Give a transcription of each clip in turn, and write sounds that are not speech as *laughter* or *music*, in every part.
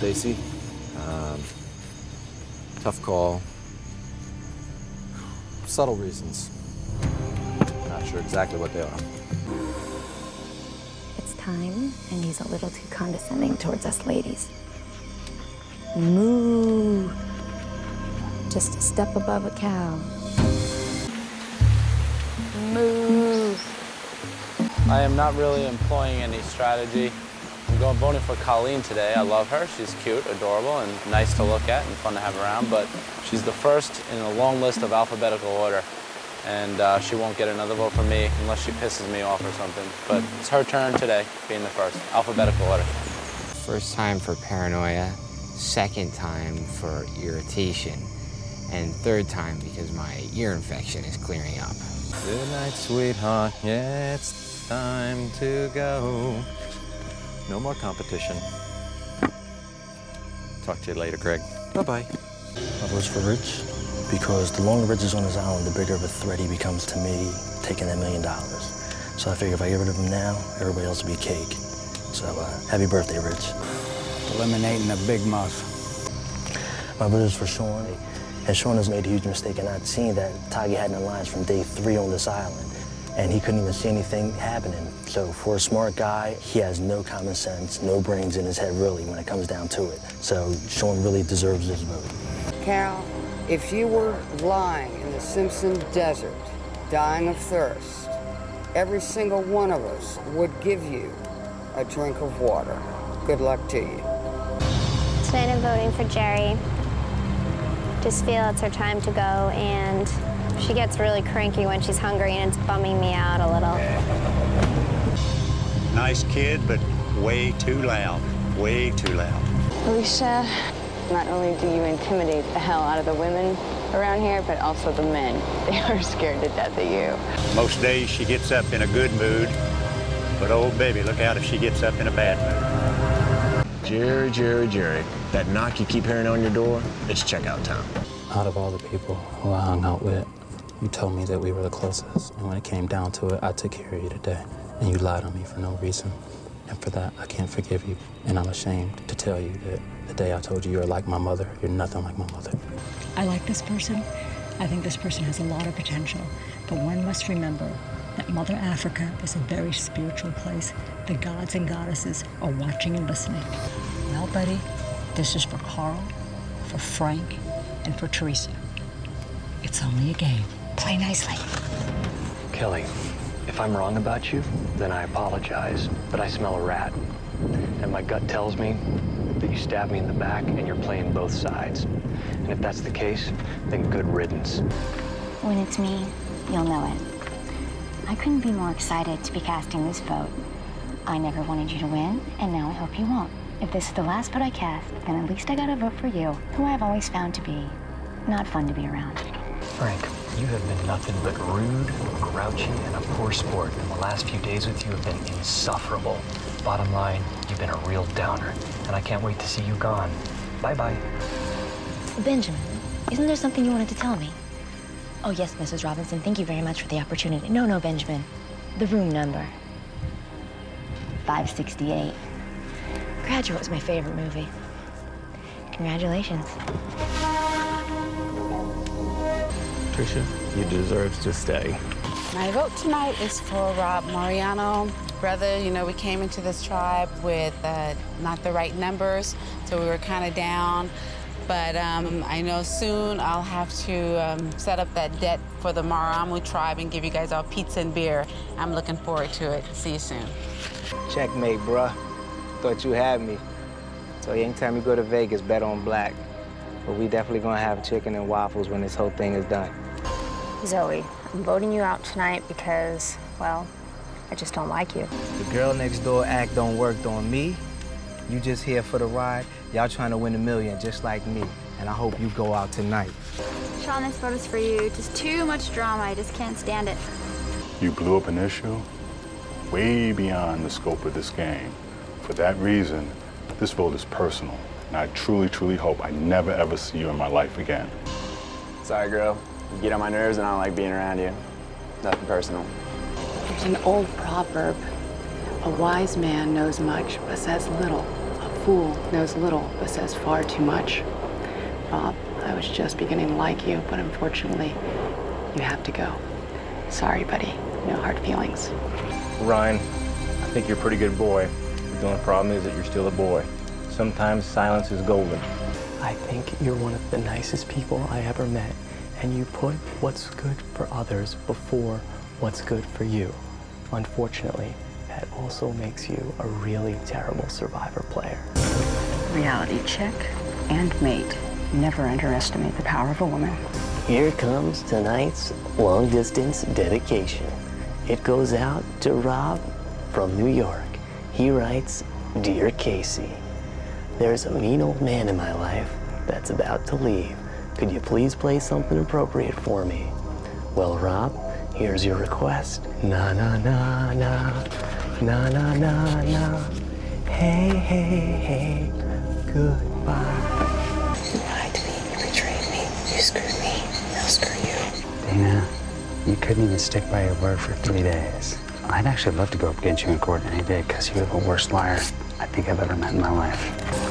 Stacy. Um, tough call. Subtle reasons. Not sure exactly what they are. It's time, and he's a little too condescending towards us ladies. Moo. Just a step above a cow. Moo. I am not really employing any strategy. I'm going voting for Colleen today. I love her. She's cute, adorable, and nice to look at and fun to have around. But she's the first in a long list of alphabetical order. And uh, she won't get another vote from me unless she pisses me off or something. But it's her turn today, being the first, alphabetical order. First time for paranoia, second time for irritation, and third time because my ear infection is clearing up. Good night, sweetheart. Yeah, it's time to go. No more competition. Talk to you later, Greg. Bye-bye. I vote for Rich because the longer Rich is on his island, the bigger of a threat he becomes to me taking that million dollars. So I figure if I get rid of him now, everybody else will be cake. So uh, happy birthday, Rich. Eliminating the big mouth. My vote is for Sean. And Sean has made a huge mistake in not seeing that Tagi had an alliance from day three on this island. And he couldn't even see anything happening. So for a smart guy, he has no common sense, no brains in his head, really, when it comes down to it. So Sean really deserves this vote. Carol, if you were lying in the Simpson Desert, dying of thirst, every single one of us would give you a drink of water. Good luck to you. Tonight I'm voting for Jerri. Just feel it's her time to go, and she gets really cranky when she's hungry, and it's bumming me out a little. Nice kid, but way too loud. Way too loud. Alicia, not only do you intimidate the hell out of the women around here, but also the men. *laughs* They are scared to death of you. Most days she gets up in a good mood, but old baby, look out if she gets up in a bad mood. Jerry, Jerry, Jerry. That knock you keep hearing on your door, it's checkout time. Out of all the people who I hung out with, you told me that we were the closest. And when it came down to it, I took care of you today. And you lied on me for no reason. And for that, I can't forgive you. And I'm ashamed to tell you that the day I told you you're like my mother, you're nothing like my mother. I like this person. I think this person has a lot of potential. But one must remember that Mother Africa is a very spiritual place. The gods and goddesses are watching and listening. Well, buddy, this is for Carl, for Frank, and for Teresa. It's only a game. Play nicely. Kelly, if I'm wrong about you, then I apologize, but I smell a rat. And my gut tells me that you stabbed me in the back and you're playing both sides. And if that's the case, then good riddance. When it's me, you'll know it. I couldn't be more excited to be casting this vote. I never wanted you to win, and now I hope you won't. If this is the last vote I cast, then at least I got to vote for you, who I've always found to be not fun to be around. Frank, you have been nothing but rude, grouchy, and a poor sport. And the last few days with you have been insufferable. Bottom line, you've been a real downer, and I can't wait to see you gone. Bye-bye. Benjamin, isn't there something you wanted to tell me? Oh, yes, Mrs. Robinson. Thank you very much for the opportunity. No, no, Benjamin. The room number 568. Graduate was my favorite movie. Congratulations. Tricia, you deserve to stay. My vote tonight is for Rob Mariano. Brother, you know, we came into this tribe with uh, not the right numbers, so we were kind of down. But um, I know soon I'll have to um, set up that debt for the Maraamu tribe and give you guys all pizza and beer. I'm looking forward to it. See you soon. Checkmate, bruh. Thought you had me. So anytime you go to Vegas, bet on black. But we definitely gonna have chicken and waffles when this whole thing is done. Zoe, I'm voting you out tonight because, well, I just don't like you. The girl next door act don't work on me. You just here for the ride. Y'all trying to win a million just like me. And I hope you go out tonight. Sean, this vote is for you. Just too much drama. I just can't stand it. You blew up an issue way beyond the scope of this game. For that reason, this vote is personal. And I truly, truly hope I never ever see you in my life again. Sorry, girl. You get on my nerves and I don't like being around you. Nothing personal. There's an old proverb. A wise man knows much, but says little. A fool knows little but says far too much. Bob, I was just beginning to like you, but unfortunately, you have to go. Sorry, buddy. No hard feelings. Ryan, I think you're a pretty good boy. The only problem is that you're still a boy. Sometimes silence is golden. I think you're one of the nicest people I ever met, and you put what's good for others before what's good for you. Unfortunately, that also makes you a really terrible survivor player. Reality check and mate. Never underestimate the power of a woman. Here comes tonight's long distance dedication. It goes out to Rob from New York. He writes, Dear Casey, there's a mean old man in my life that's about to leave. Could you please play something appropriate for me? Well, Rob, here's your request. Na na na na, na na na na. Hey, hey, hey, goodbye. You lied to me, you betrayed me, you screwed me, now screw you. Dana, you couldn't even stick by your word for three days. I'd actually love to go up against you in court any day because you're the worst liar I think I've ever met in my life.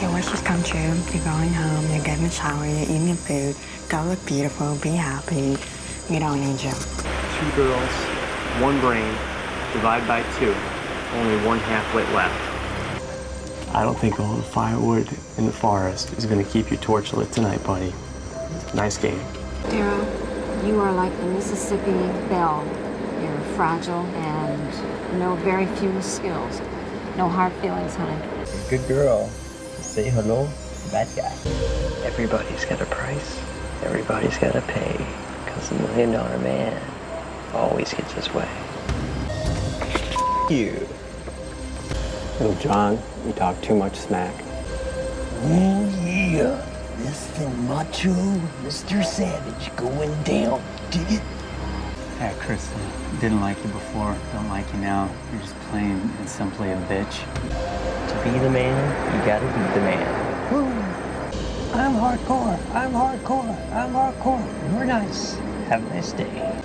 Your wish has come true. You're going home, you're getting a shower, you're eating food. Go look beautiful, be happy. We don't need you. Two girls, one brain, divide by two. Only one half lit left. I don't think all the firewood in the forest is going to keep your torch lit tonight, buddy. Nice game. Daryl, you are like the Mississippi Belle. You're fragile and know very few skills. No hard feelings, honey. Good girl. Say hello, bad guy. Everybody's got a price. Everybody's got to pay. Because the million dollar man always gets his way. You. Little John, you talk too much smack. Oh yeah, Mr. Macho, Mr. Savage going down. Dig it? Hey, Chris, didn't like you before, don't like you now. You're just plain and simply a bitch. To be the man, you gotta be the man. Woo. I'm hardcore. I'm hardcore. I'm hardcore. You're nice. Have a nice day.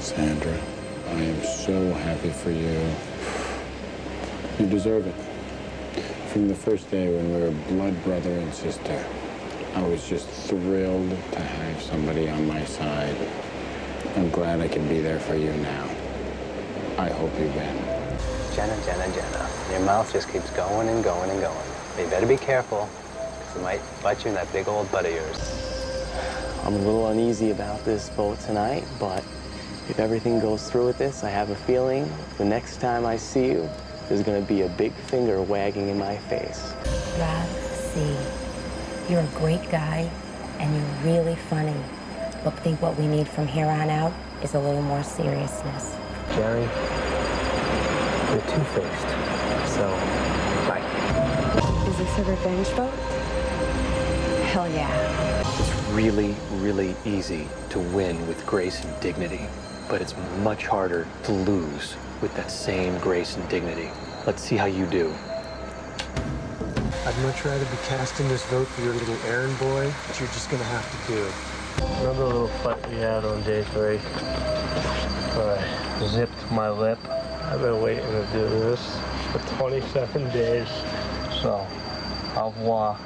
Sandra, I am so happy for you. You deserve it. From the first day when we were blood brother and sister, I was just thrilled to have somebody on my side. I'm glad I can be there for you now. I hope you win. Jenna, Jenna, Jenna. Your mouth just keeps going and going and going. But you better be careful, because it might bite you in that big old butt of yours. I'm a little uneasy about this vote tonight, but if everything goes through with this, I have a feeling the next time I see you, there's gonna be a big finger wagging in my face. Rob, see, you're a great guy and you're really funny. But I think what we need from here on out is a little more seriousness. Jerri, you're two-faced, so bye. Is this a revenge vote? Hell yeah. It's really, really easy to win with grace and dignity, but it's much harder to lose with that same grace and dignity. Let's see how you do. I'd much rather be casting this vote for your little errand boy, but you're just gonna have to do. Remember the little fight we had on day three? I zipped my lip. I've been waiting to do this for 27 days. So, au revoir,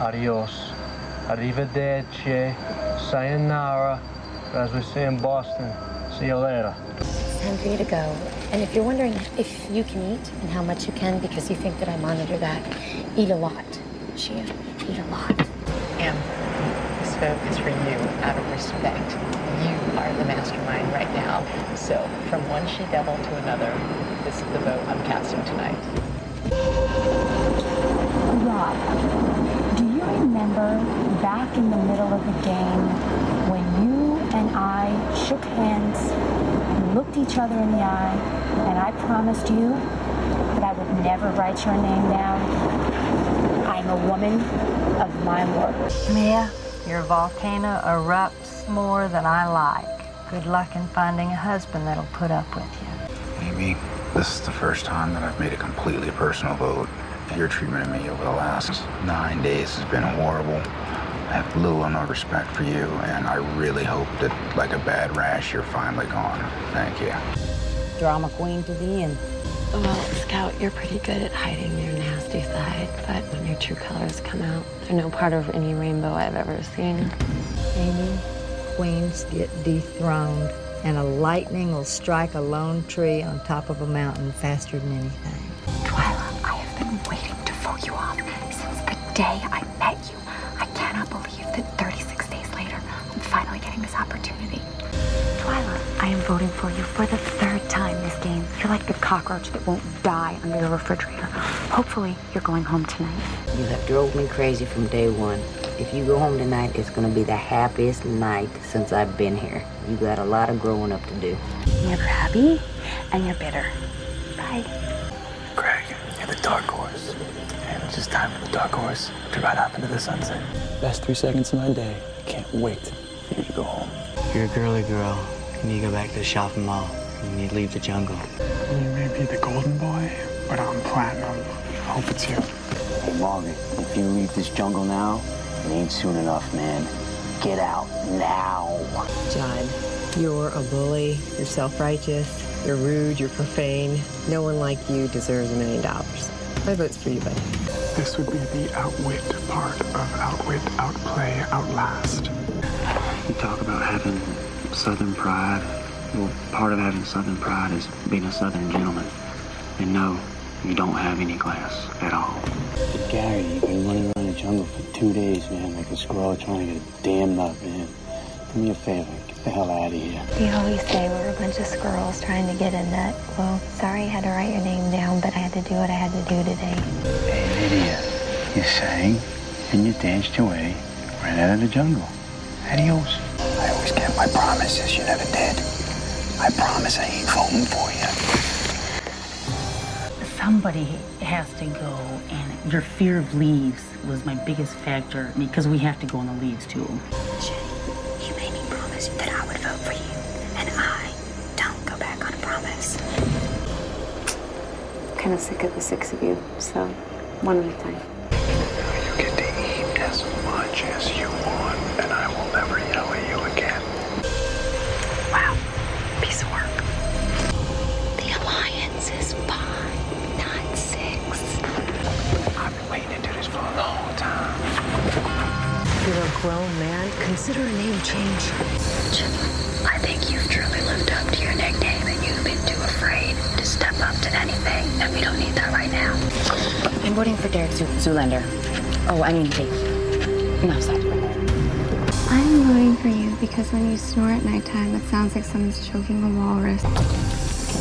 adios, arrivederci, sayonara, as we say in Boston, see you later. It's time for you to go. And if you're wondering if you can eat and how much you can because you think that I monitor that, eat a lot. Shii Ann, eat a lot. Em, this vote is for you out of respect. You are the mastermind right now. So, from one she devil to another, this is the vote I'm casting tonight. Rob, do you remember back in the middle of the game when you and I shook hands and looked each other in the eye and I promised you that I would never write your name down? I'm a woman of my word. Mia, your volcano erupts more than I like. Good luck in finding a husband that'll put up with you. Amy, this is the first time that I've made a completely personal vote. Your treatment of me over the last nine days has been horrible. I have little or no respect for you, and I really hope that, like a bad rash, you're finally gone. Thank you. Drama queen to the end. Well, Scout, you're pretty good at hiding your nasty side, but when your true colors come out, they're no part of any rainbow I've ever seen. Amy, queens get dethroned, and a lightning will strike a lone tree on top of a mountain faster than anything. Twila, I have been waiting to vote you off since the day I for you for the third time this game. You're like the cockroach that won't die under the refrigerator. Hopefully, you're going home tonight. You have drove me crazy from day one. If you go home tonight, it's gonna be the happiest night since I've been here. You got a lot of growing up to do. You're happy and you're bitter. Bye. Greg, you're the dark horse. And it's just time for the dark horse to ride off into the sunset. Best three seconds of my day. Can't wait for you to go home. You're a girly girl. You need to go back to the shopping mall. You need to leave the jungle. You may be the golden boy, but I'm platinum. I hope it's you. Hey, Margaret, if you leave this jungle now, it ain't soon enough, man. Get out now. John, you're a bully. You're self-righteous. You're rude. You're profane. No one like you deserves a million dollars. My vote's for you, buddy. This would be the outwit part of outwit, outplay, outlast. You talk about having Southern pride. Well, part of having Southern pride is being a Southern gentleman. And no, you don't have any class at all. Gary, you've been running around the jungle for two days, man, like a squirrel trying to get a damn nut, man. Do me a favor, get the hell out of here. You always say we're a bunch of squirrels trying to get a nut. Well, sorry I had to write your name down, but I had to do what I had to do today. Hey, Lydia, you sang and you danced your way right out of the jungle. Adios. I always kept my promises. You never did. I promise I ain't voting for you. Somebody has to go, and your fear of leaves was my biggest factor because we have to go on the leaves too. You made me promise that I would vote for you, and I don't go back on a promise. kind of sick of the six of you, so one at a time. You get to eat as much as you Consider a name change. I think you've truly lived up to your nickname and you've been too afraid to step up to anything, and we don't need that right now. I'm voting for Derek Zoo- Zoolander. Oh, I mean Dave. No, stop. I'm voting for you because when you snore at nighttime, it sounds like someone's choking a walrus.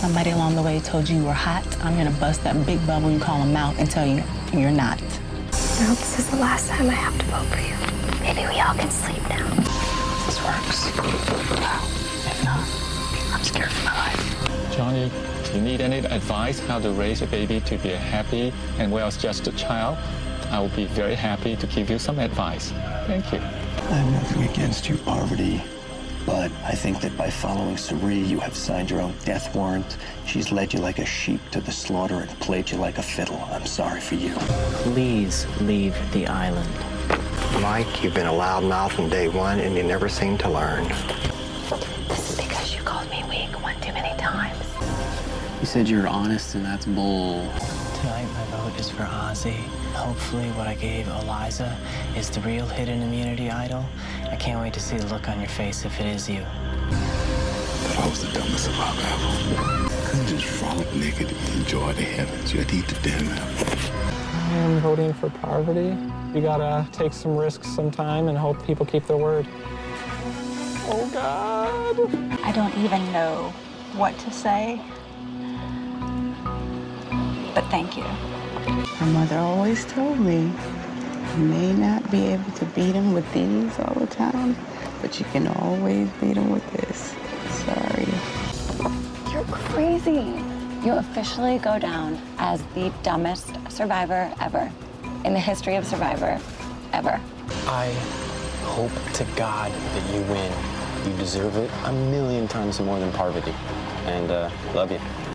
Somebody along the way told you you were hot. I'm gonna bust that big bubble you call a mouth and tell you you're not. I hope this is the last time I have to vote for you. Maybe we all can sleep now. This works. If not, I'm scared for my life. Johnny, you need any advice how to raise a baby to be a happy and well-adjusted child? I will be very happy to give you some advice. Thank you. I have nothing against you, Parvati. But I think that by following Sari, you have signed your own death warrant. She's led you like a sheep to the slaughter and played you like a fiddle. I'm sorry for you. Please leave the island. Mike, you've been a loudmouth from day one, and you never seem to learn. This is because you called me weak one too many times. You said you were honest, and that's bull. Tonight, my vote is for Ozzy. Hopefully, what I gave Eliza is the real hidden immunity idol. I can't wait to see the look on your face if it is you. That was the dumbest survivor ever. Couldn't just frolic naked and enjoy the heavens. You had to eat the damn apple. I am voting for Parvati. You gotta take some risks sometime and hope people keep their word. Oh, God. I don't even know what to say. But thank you. My mother always told me, you may not be able to beat him with these all the time, but you can always beat him with this. Sorry. You're crazy. You officially go down as the dumbest survivor ever in the history of Survivor ever. I hope to God that you win. You deserve it a million times more than Parvati. And uh, love you.